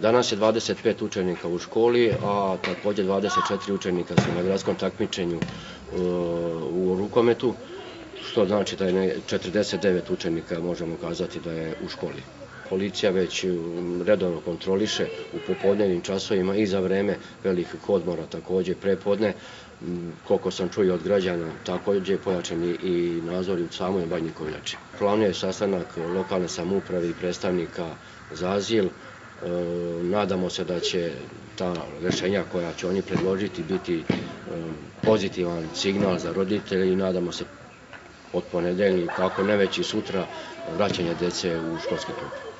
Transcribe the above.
Danas je 25 učenika u školi, a također 24 učenika su na gradskom takmičenju e, u rukometu, što znači da je 49 učenika možemo kazati da je u školi. Policija već e, redovno kontroliše u popodnevnim časovima i za vreme velikih odmora također prepodne. Koliko sam čuo od građana, također je pojačan i nazor u samoj Banji Kovljači. Planuje sastanak lokalne samuprave i predstavnika za azil, Eh, nadamo se da će ta rešenja koja će oni predložiti biti eh, pozitivan signal za roditelje i nadamo se od ponedeljnika, kako ne već i sutra, vraćanje dece u školske klupe.